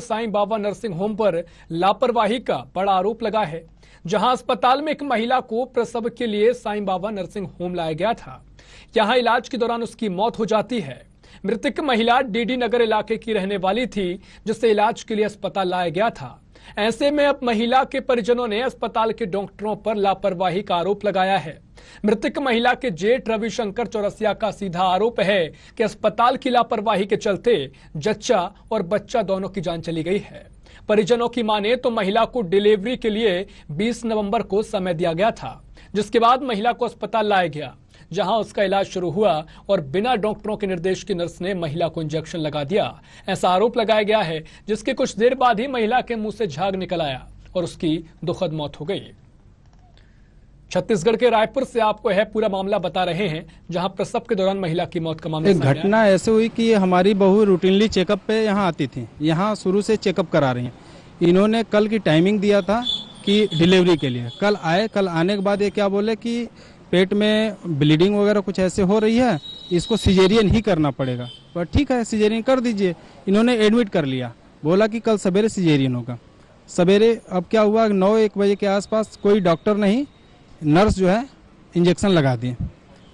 Sai Baba nursing home पर लापरवाही का बड़ा आरोप लगा है, जहाँ अस्पताल में एक महिला को प्रसव के लिए साईं बाबा नर्सिंग होम लाया गया था। यहाँ इलाज के दौरान उसकी मौत हो जाती है। मृतक महिला डीडी नगर इलाके की रहने वाली थी जिसे इलाज के लिए अस्पताल लाया गया था। ऐसे में अब महिला के परिजनों ने अस्पताल के डॉक्टरों पर लापरवाही का आरोप लगाया है। मृतक महिला के जेठ रविशंकर चौरसिया का सीधा आरोप है कि अस्पताल की लापरवाही के चलते जच्चा और बच्चा दोनों की जान चली गई है। परिजनों की माने तो महिला को डिलीवरी के लिए 20 नवंबर को समय दिया गया था, जिसके बाद महिला को अस्पताल लाया गया। जहाँ उसका इलाज शुरू हुआ और बिना डॉक्टरों के निर्देश की नर्स ने महिला को इंजेक्शन लगा दिया। ऐसा आरोप लगाया गया है जिसके कुछ देर बाद ही महिला के मुँह से झाग निकल आया और उसकी दुखद मौत हो गई। छत्तीसगढ़ के रायपुर से आपको है पूरा मामला बता रहे हैं जहाँ प्रसव के दौरान महिला की मौत का मामला एक घटना ऐसे हुई कि हमारी बहू रूटीनली चेकअप पे यहाँ आती थी। यहाँ शुरू से चेकअप करा रही हैं। इन्होंने कल की टाइमिंग दिया था कि डिलीवरी के लिए। कल आए कल आने के बाद ये क्या बोले कि पेट में ब्लीडिंग वगैरह कुछ ऐसे हो रही है, इसको सिजेरियन ही करना पड़ेगा। पर ठीक है सिजेरियन कर दीजिए। इन्होंने एडमिट कर लिया। बोला कि कल सवेरे सिजेरियन होगा। सवेरे अब क्या हुआ, नौ एक बजे के आसपास कोई डॉक्टर नहीं नर्स जो है इंजेक्शन लगा दिए।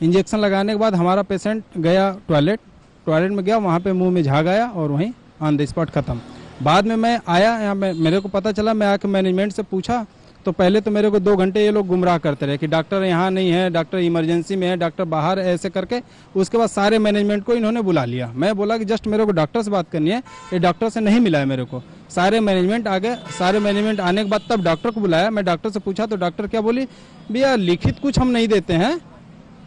इंजेक्शन लगाने के बाद हमारा पेशेंट गया टॉयलेट टॉयलेट में गया, वहाँ पे मुँह में झाग आया और वहीं ऑन द स्पॉट खत्म। बाद में मैं आया, यहाँ मेरे को पता चला, मैं आके मैनेजमेंट से पूछा तो पहले तो मेरे को दो घंटे ये लोग गुमराह करते रहे कि डॉक्टर यहाँ नहीं है, डॉक्टर इमरजेंसी में है, डॉक्टर बाहर है ऐसे करके, उसके बाद सारे मैनेजमेंट को इन्होंने बुला लिया। मैं बोला कि जस्ट मेरे को डॉक्टर से बात करनी है, ये डॉक्टर से नहीं मिला है मेरे को। सारे मैनेजमेंट आ गए सारे मैनेजमेंट आने के बाद तब डॉक्टर को बुलाया। मैं डॉक्टर से पूछा तो डॉक्टर क्या बोली, भैया, लिखित कुछ हम नहीं देते हैं।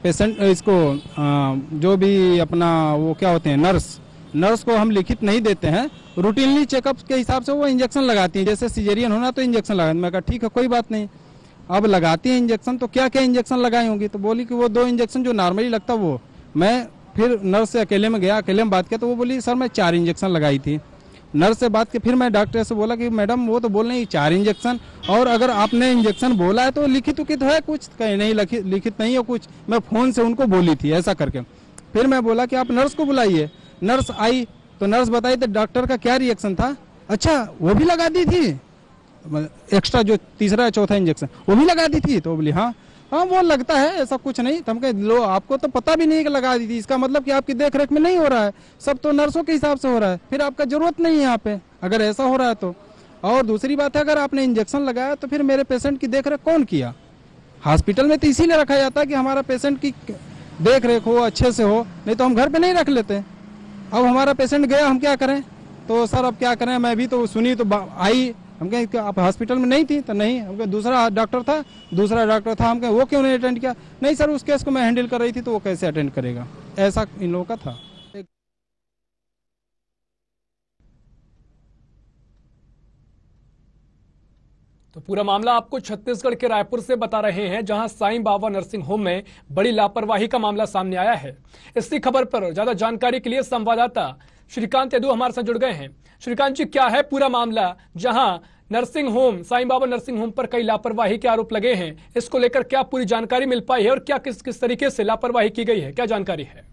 पेशेंट, इसको जो भी अपना वो क्या होते हैं, नर्स नर्स को हम लिखित नहीं देते हैं। रूटीनली चेकअप के हिसाब से वो इंजेक्शन लगाती हैं। जैसे सीजेरियन होना तो इंजेक्शन लगा मैं कहा, ठीक है, कोई बात नहीं। अब लगाती है इंजेक्शन तो क्या क्या इंजेक्शन लगाई होंगी? तो बोली कि वो दो इंजेक्शन जो नॉर्मली लगता वो। मैं फिर नर्स से अकेले में गया, अकेले में बात किया तो वो बोली, सर, मैं चार इंजेक्शन लगाई थी। नर्स से बात की, फिर मैं डॉक्टर से बोला कि, मैडम, वो तो बोल रही चार इंजेक्शन। और अगर आपने इंजेक्शन बोला है तो लिखित उखित है कुछ? कहीं नहीं लिखित नहीं है कुछ। मैं फ़ोन से उनको बोली थी, ऐसा करके। फिर मैं बोला कि, आप नर्स को बुलाइए। नर्स आई तो नर्स बताई तो डॉक्टर का क्या रिएक्शन था? अच्छा वो भी लगा दी थी। एक्स्ट्रा जो तीसरा चौथा इंजेक्शन वो भी लगा दी थी। तो बोली हाँ। हाँ वो लगता है, ऐसा कुछ नहीं। तो हम कहे, लो, आपको तो पता भी नहीं कि लगा दी थी। इसका मतलब कि आपकी देख रेख में नहीं हो रहा है। सब तो नर्सों के हिसाब से हो रहा है। फिर आपका ज़रूरत नहीं है यहाँ पे, अगर ऐसा हो रहा है तो। और दूसरी बात है, अगर आपने इंजेक्शन लगाया तो फिर मेरे पेशेंट की देख रेख कौन किया? हॉस्पिटल में तो इसीलिए रखा जाता है कि हमारा पेशेंट की देख रेख हो, अच्छे से हो, नहीं तो हम घर पे नहीं रख लेते। अब हमारा पेशेंट गया, हम क्या करें? तो सर, अब क्या करें? मैं भी तो सुनी तो आई। हम कहें आप हॉस्पिटल में नहीं थी? तो नहीं। हम दूसरा डॉक्टर था, दूसरा डॉक्टर था। हम कहें, वो क्यों नहीं अटेंड किया? नहीं सर, उस केस को मैं हैंडल कर रही थी तो वो कैसे अटेंड करेगा? ऐसा इन लोगों का था। तो पूरा मामला आपको छत्तीसगढ़ के रायपुर से बता रहे हैं, जहाँ साईं बाबा नर्सिंग होम में बड़ी लापरवाही का मामला सामने आया है। इसी खबर पर ज़्यादा जानकारी के लिए संवाददाता श्रीकांत यदु हमारे साथ जुड़ गए हैं। श्रीकांत जी, क्या है पूरा मामला, जहाँ nursing home, Sai Baba nursing home पर कई लापरवाही के आरोप लगे हैं? इसको लेकर क्या पूरी जानकारी मिल पाई है और क्या किस किस तरीके से लापरवाही की गई है? क्या जानकारी है?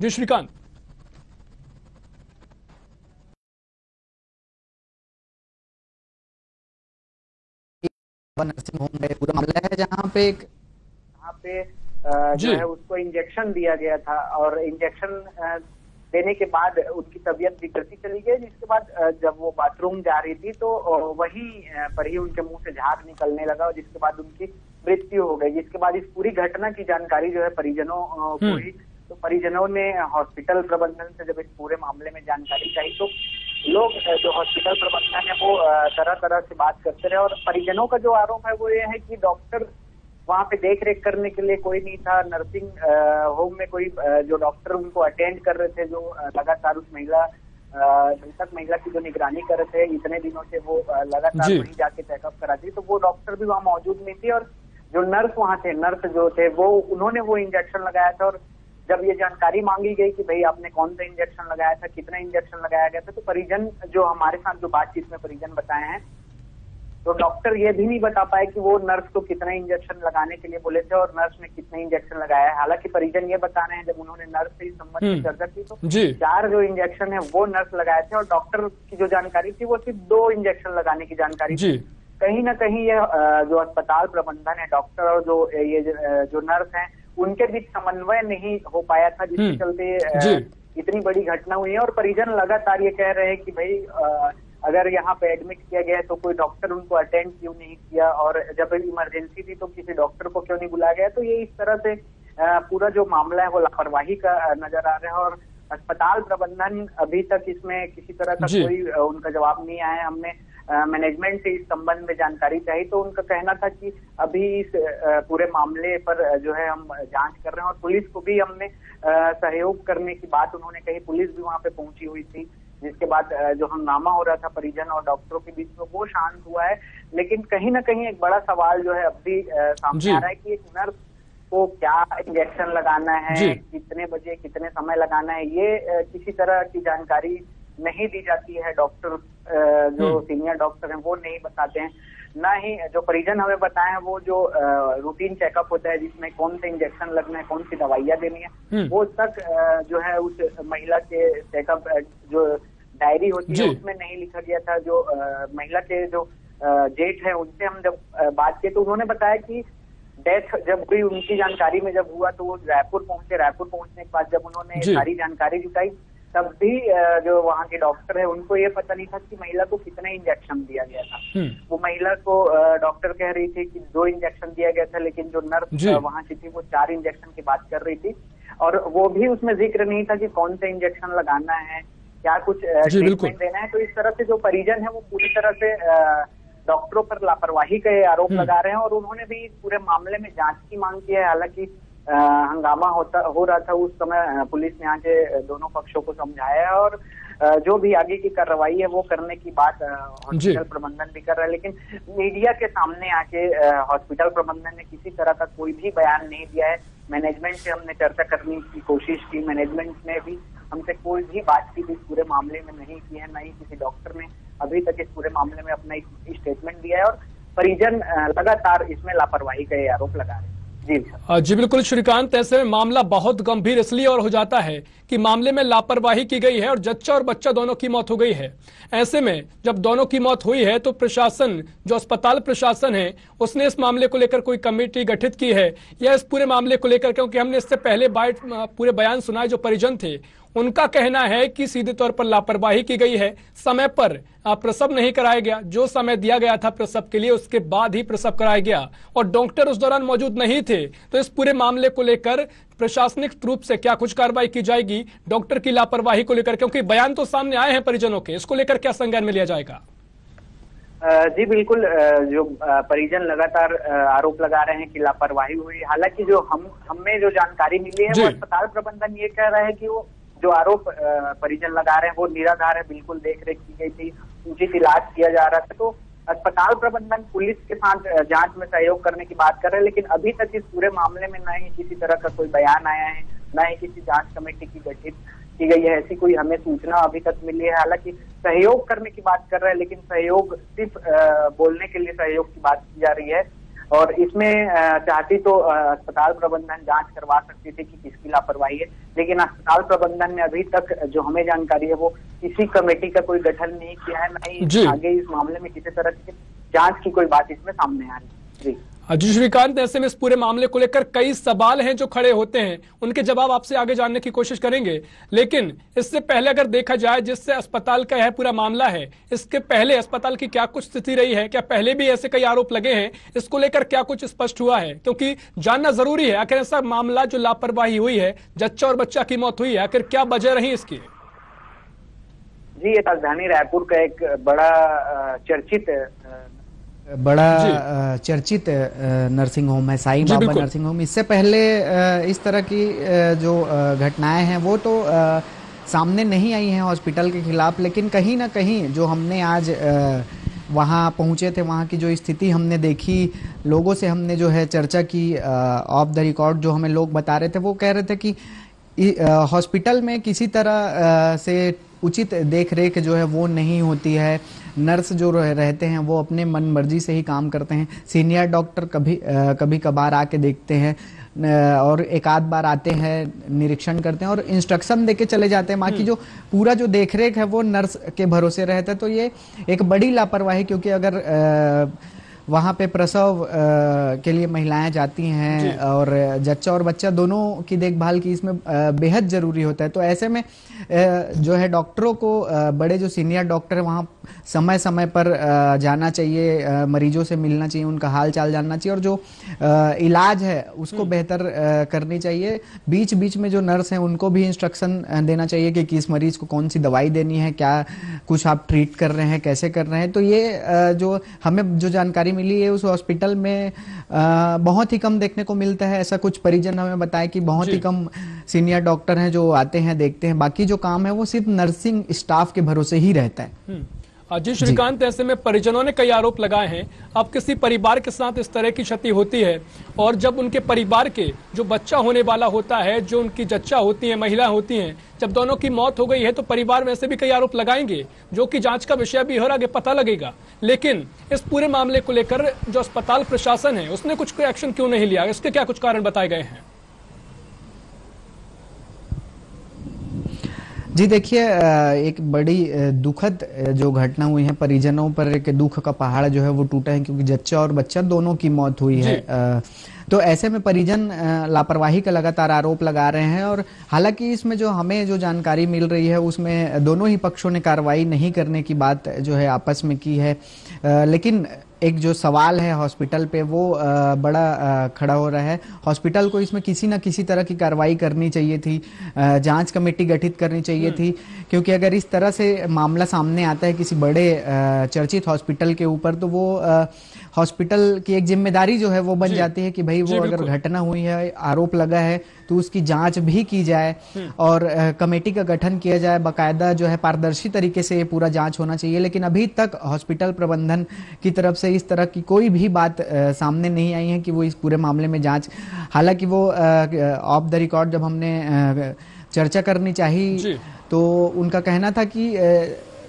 जी, श्रीकांत। नर्सिंग होम में पूरा मामला है जहाँ पे जहाँ पे जो है उसको इंजेक्शन दिया गया था और इंजेक्शन देने के बाद उनकी तबीयत बिगड़ती चली गई जिसके बाद जब वो बाथरूम जा रही थी तो वही पर ही उनके मुँह से झाग निकलने लगा और जिसके बाद उनकी मृत्यु हो गई जिसके बाद इस पूरी घटना की जानकारी जो है परिजनों को हम्म। ही तो परिजनों ने हॉस्पिटल प्रबंधन से जब इस पूरे मामले में जानकारी चाहिए तो लोग जो हॉस्पिटल प्रबंधन है वो तरह तरह से बात करते रहे और परिजनों का जो आरोप है वो ये है कि डॉक्टर वहाँ पे देख रेख करने के लिए कोई नहीं था। नर्सिंग होम में कोई जो डॉक्टर उनको अटेंड कर रहे थे जो लगातार उस महिला मृतक महिला की जो निगरानी कर रहे थे इतने दिनों से वो लगातार वहीं जाके चेकअप कराती तो वो डॉक्टर भी वहाँ मौजूद नहीं थी और जो नर्स वहाँ थे नर्स जो थे वो उन्होंने वो इंजेक्शन लगाया था और जब ये जानकारी मांगी गई कि भाई आपने कौन सा इंजेक्शन लगाया था कितना इंजेक्शन लगाया गया था तो परिजन जो हमारे साथ जो बातचीत में परिजन बताए हैं तो डॉक्टर ये भी नहीं बता पाए कि वो नर्स को कितना इंजेक्शन लगाने के लिए बोले थे और नर्स ने कितने इंजेक्शन लगाया है। हालाँकि परिजन ये बता रहे हैं जब उन्होंने नर्स से इस संबंध में हम्म। चर्चा की तो चार जो इंजेक्शन है वो नर्स लगाए थे और डॉक्टर की जो जानकारी थी वो सिर्फ़ दो इंजेक्शन लगाने की जानकारी थी। कहीं ना कहीं ये जो अस्पताल प्रबंधन है डॉक्टर और जो ये जो नर्स हैं उनके बीच समन्वय नहीं हो पाया था जिसके हम्म, चलते इतनी बड़ी घटना हुई है और परिजन लगातार ये कह रहे हैं कि भाई अगर यहाँ पे एडमिट किया गया है तो कोई डॉक्टर उनको अटेंड क्यों नहीं किया? और जब इमरजेंसी थी तो किसी डॉक्टर को क्यों नहीं बुलाया गया? तो ये इस तरह से पूरा जो मामला है वो लापरवाही का नज़र आ रहा है और अस्पताल प्रबंधन अभी तक इसमें किसी तरह का कोई उनका जवाब नहीं आया हमने मैनेजमेंट से इस संबंध में जानकारी चाहिए तो उनका कहना था कि अभी इस पूरे मामले पर जो है हम जाँच कर रहे हैं और पुलिस को भी हमने सहयोग करने की बात उन्होंने कही। पुलिस भी वहाँ पे पहुँची हुई थी जिसके बाद जो हंगामा हो रहा था परिजन और डॉक्टरों के बीच में वो शांत हुआ है। लेकिन कहीं ना कहीं एक बड़ा सवाल जो है अब भी सामने आ रहा है कि एक नर्स को क्या इंजेक्शन लगाना है कितने बजे कितने समय लगाना है ये किसी तरह की जानकारी नहीं दी जाती है डॉक्टर जो हम्म। सीनियर डॉक्टर हैं वो नहीं बताते हैं ना ही जो परिजन हमें बताए हैं वो जो रूटीन चेकअप होता है जिसमें कौन से इंजेक्शन लगना है कौन सी दवाइयाँ देनी है हम्म। वो तक जो है उस महिला के चेकअप जो डायरी होती है उसमें नहीं लिखा गया था जो महिला के जो जेठ है उनसे हम जब बात किए तो उन्होंने बताया कि डेथ जब हुई उनकी जानकारी में जब हुआ तो वो रायपुर पहुँचे रायपुर पहुँचने के बाद जब उन्होंने सारी जानकारी जुटाई तब भी जो वहाँ के डॉक्टर है उनको ये पता नहीं था कि महिला को कितने इंजेक्शन दिया गया था। हम्म, वो महिला को डॉक्टर कह रही थी कि दो इंजेक्शन दिया गया था लेकिन जो नर्स वहाँ की थी वो चार इंजेक्शन की बात कर रही थी। और वो भी उसमें ज़िक्र नहीं था कि कौन सा इंजेक्शन लगाना है क्या कुछ। ट्रीटमेंट देना है। तो इस तरह से जो परिजन है वो पूरी तरह से डॉक्टरों पर लापरवाही का आरोप हम्म। लगा रहे हैं और उन्होंने भी पूरे मामले में जाँच की मांग की है। हालाँकि हंगामा होता हो रहा था उस समय पुलिस ने यहाँ के दोनों पक्षों को समझाया और जो भी आगे की कार्रवाई है वो करने की बात हॉस्पिटल प्रबंधन भी कर रहा है। लेकिन मीडिया के सामने आके हॉस्पिटल प्रबंधन ने किसी तरह का कोई भी बयान नहीं दिया है। मैनेजमेंट से हमने चर्चा करने की कोशिश की। मैनेजमेंट ने भी हमसे कोई भी बातचीत इस पूरे मामले में नहीं की है। न ही किसी डॉक्टर ने अभी तक इस पूरे मामले में अपना स्टेटमेंट दिया है और परिजन लगातार इसमें लापरवाही का आरोप लगा रहे हैं। जी। जी बिल्कुल श्रीकांत ऐसे में मामला बहुत गंभीर इसलिए और हो जाता है कि मामले में लापरवाही की गई है और जच्चा और बच्चा दोनों की मौत हो गई है। ऐसे में जब दोनों की मौत हुई है तो प्रशासन, जो अस्पताल प्रशासन है, उसने इस मामले को लेकर कोई कमेटी गठित की है या इस पूरे मामले को लेकर, क्योंकि हमने इससे पहले पूरे बयान सुनाए जो परिजन थे, उनका कहना है कि सीधे तौर पर लापरवाही की गई है। समय पर प्रसव नहीं कराया गया। जो समय दिया गया था प्रसव के लिए, उसके बाद ही प्रसव कराया गया। और डॉक्टर उस दौरान मौजूद नहीं थे। तो इस पूरे मामले को लेकर प्रशासनिक रूप से क्या कुछ कार्रवाई की जाएगी डॉक्टर की लापरवाही को लेकर? क्योंकि बयान तो सामने आए हैं परिजनों के इसको लेकर क्या संज्ञान में लिया जाएगा? जी बिल्कुल जो परिजन लगातार आरोप लगा रहे हैं कि लापरवाही हुई। हालाँकि जो हम हमें जो जानकारी मिली है वो अस्पताल प्रबंधन ये कह रहा है कि वो जो आरोप परिजन लगा रहे हैं वो निराधार है बिल्कुल देख रेख की गई थी उचित इलाज किया जा रहा था। तो अस्पताल प्रबंधन, पुलिस के साथ जाँच में सहयोग करने की बात कर रहे हैं, लेकिन अभी तक इस पूरे मामले में न ही किसी तरह का कोई बयान आया है, न ही किसी जाँच कमेटी की गठित की गई है, ऐसी कोई हमें सूचना अभी तक मिली है। हालाँकि सहयोग करने की बात कर रहे हैं, लेकिन सहयोग सिर्फ़ बोलने के लिए सहयोग की बात की जा रही है। और इसमें चाहती तो अस्पताल प्रबंधन जाँच करवा सकती थी कि किसकी लापरवाही है लेकिन अस्पताल प्रबंधन ने अभी तक जो हमें जानकारी है वो किसी कमेटी का कोई गठन नहीं किया है न ही आगे इस मामले में किसी तरह की जाँच की कोई बात इसमें सामने आ रही है। जी श्रीकांत ऐसे में इस पूरे मामले को लेकर कई सवाल हैं जो खड़े होते हैं। उनके जवाब आपसे आगे जानने की कोशिश करेंगे। लेकिन इससे पहले अगर देखा जाए, जिससे अस्पताल का यह पूरा मामला है, इसके पहले अस्पताल की क्या कुछ स्थिति रही है, क्या पहले भी ऐसे कई आरोप लगे हैं, इसको लेकर क्या कुछ स्पष्ट हुआ है? क्योंकि जानना ज़रूरी है, आखिर ऐसा मामला जो लापरवाही हुई है, जच्चा और बच्चा की मौत हुई है, आखिर क्या वजह रही इसकी? जी, ये राजधानी रायपुर का एक बड़ा चर्चित बड़ा चर्चित नर्सिंग होम है साईं बाबा नर्सिंग होम इससे पहले इस तरह की जो घटनाएँ हैं वो तो सामने नहीं आई हैं हॉस्पिटल के खिलाफ लेकिन कहीं ना कहीं जो हमने आज वहाँ पहुँचे थे वहाँ की जो स्थिति हमने देखी लोगों से हमने जो है चर्चा की ऑफ़ द रिकॉर्ड जो हमें लोग बता रहे थे वो कह रहे थे कि हॉस्पिटल में किसी तरह से उचित देख रेख जो है वो नहीं होती है। नर्स जो रहते हैं वो अपने मन मर्ज़ी से ही काम करते हैं। सीनियर डॉक्टर कभी कभी कभार आके देखते हैं और एक आध बार आते हैं निरीक्षण करते हैं और इंस्ट्रक्शन देके चले जाते हैं। बाकी हम्म। जो पूरा जो देख रेख है वो नर्स के भरोसे रहता है। तो ये एक बड़ी लापरवाही क्योंकि अगर वहाँ पे प्रसव के लिए महिलाएँ जाती हैं और जच्चा और बच्चा दोनों की देखभाल की इसमें बेहद ज़रूरी होता है। तो ऐसे में जो है डॉक्टरों को बड़े जो सीनियर डॉक्टर है वहाँ समय समय पर जाना चाहिए मरीजों से मिलना चाहिए उनका हाल चाल जानना चाहिए और जो इलाज है उसको हम्म। बेहतर करनी चाहिए। बीच बीच में जो नर्स हैं उनको भी इंस्ट्रक्शन देना चाहिए कि किस मरीज़ को कौन सी दवाई देनी है क्या कुछ आप ट्रीट कर रहे हैं कैसे कर रहे हैं। तो ये जो हमें जो जानकारी मिली है उस हॉस्पिटल में बहुत ही कम देखने को मिलता है। ऐसा कुछ परिजन हमें बताया कि बहुत ही कम सीनियर डॉक्टर हैं जो आते हैं देखते हैं। बाकी जो काम है वो सिर्फ़ नर्सिंग स्टाफ के भरोसे ही रहता है। जी श्रीकांत ऐसे में परिजनों ने कई आरोप लगाए हैं। अब किसी परिवार के साथ इस तरह की क्षति होती है और जब उनके परिवार के जो बच्चा होने वाला होता है जो उनकी जच्चा होती है महिला होती हैं जब दोनों की मौत हो गई है तो परिवार में से भी कई आरोप लगाएँगे जो कि जाँच का विषय भी हर आगे पता लगेगा। लेकिन इस पूरे मामले को लेकर जो अस्पताल प्रशासन है उसने कुछ एक्शन क्यों नहीं लिया? इसके क्या कुछ कारण बताए गए हैं? जी देखिए एक बड़ी दुखद जो घटना हुई है परिजनों पर एक दुख का पहाड़ जो है वो टूटा है क्योंकि जच्चा और बच्चा दोनों की मौत हुई है। तो ऐसे में परिजन लापरवाही का लगातार आरोप लगा रहे हैं और हालाँकि इसमें जो हमें जो जानकारी मिल रही है उसमें दोनों ही पक्षों ने कार्रवाई नहीं करने की बात जो है आपस में की है। लेकिन एक जो सवाल है हॉस्पिटल पे वो बड़ा खड़ा हो रहा है। हॉस्पिटल को इसमें किसी न किसी तरह की कार्रवाई करनी चाहिए थी जाँच कमेटी गठित करनी चाहिए हम्म। थी क्योंकि अगर इस तरह से मामला सामने आता है किसी बड़े चर्चित हॉस्पिटल के ऊपर तो वो हॉस्पिटल की एक ज़िम्मेदारी जो है वो बन जाती है कि भाई वो अगर घटना हुई है आरोप लगा है तो उसकी जाँच भी की जाए हम्म। और कमेटी का गठन किया जाए बाकायदा जो है पारदर्शी तरीके से ये पूरा जाँच होना चाहिए लेकिन अभी तक हॉस्पिटल प्रबंधन की तरफ़ से इस तरह की कोई भी बात सामने नहीं आई है कि वो इस पूरे मामले में जाँच हालाँकि वो ऑफ़ द रिकॉर्ड जब हमने चर्चा करनी चाहिए तो उनका कहना था कि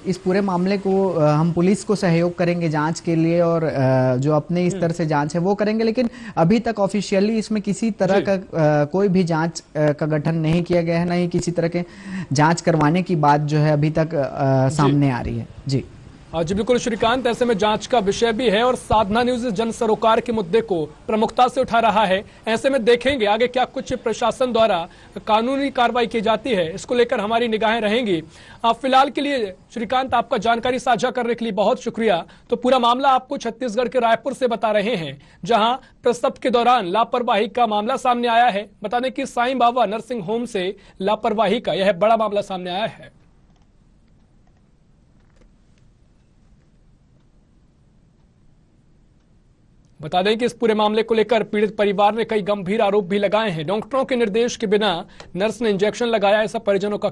इस पूरे मामले को हम पुलिस को सहयोग करेंगे जाँच के लिए और जो अपने स्तर से जाँच है वो करेंगे। लेकिन अभी तक ऑफिशियली इसमें किसी तरह का कोई भी जाँच का गठन नहीं किया गया है ना ही किसी तरह के जाँच करवाने की बात जो है अभी तक सामने आ रही है। जी। जी, बिल्कुल श्रीकांत, ऐसे में जाँच का विषय भी है और साधना न्यूज़ जन सरोकार के मुद्दे को प्रमुखता से उठा रहा है। ऐसे में देखेंगे आगे क्या कुछ प्रशासन द्वारा कानूनी कार्रवाई की जाती है, इसको लेकर हमारी निगाहें रहेंगी। फ़िलहाल के लिए श्रीकांत, आपका जानकारी साझा करने के लिए बहुत शुक्रिया। तो पूरा मामला आपको छत्तीसगढ़ के रायपुर से बता रहे हैं, जहाँ प्रसव के दौरान लापरवाही का मामला सामने आया है। बता दें कि साईं बाबा नर्सिंग होम से लापरवाही का यह बड़ा मामला सामने आया है। बता दें कि इस पूरे मामले को लेकर पीड़ित परिवार ने कई गंभीर आरोप भी लगाए हैं। डॉक्टरों के निर्देश के बिना नर्स ने इंजेक्शन लगाया, ऐसा परिजनों का